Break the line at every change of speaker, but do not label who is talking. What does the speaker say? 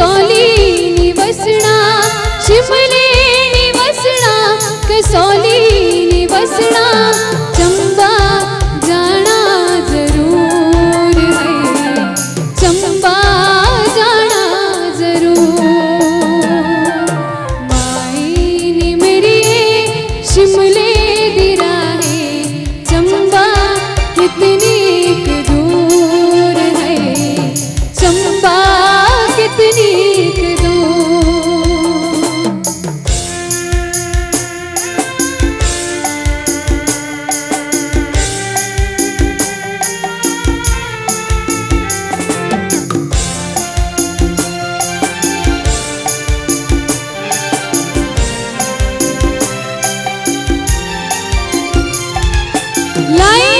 कसौली वस्णा शिमले वस्णा कसौली वस्णा अपनी लाइन